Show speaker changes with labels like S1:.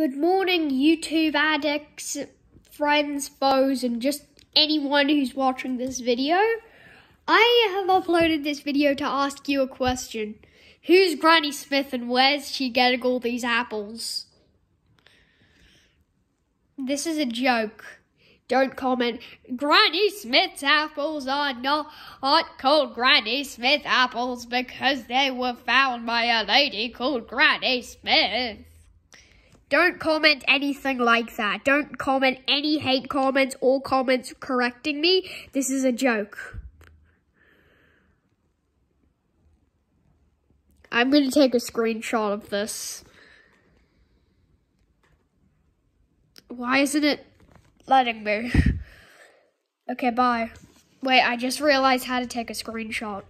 S1: Good morning, YouTube addicts, friends, foes, and just anyone who's watching this video. I have uploaded this video to ask you a question. Who's Granny Smith and where's she getting all these apples? This is a joke. Don't comment, Granny Smith's apples are not, not called Granny Smith apples because they were found by a lady called Granny Smith. Don't comment anything like that. Don't comment any hate comments or comments correcting me. This is a joke. I'm going to take a screenshot of this. Why isn't it letting me? Okay, bye. Wait, I just realized how to take a screenshot.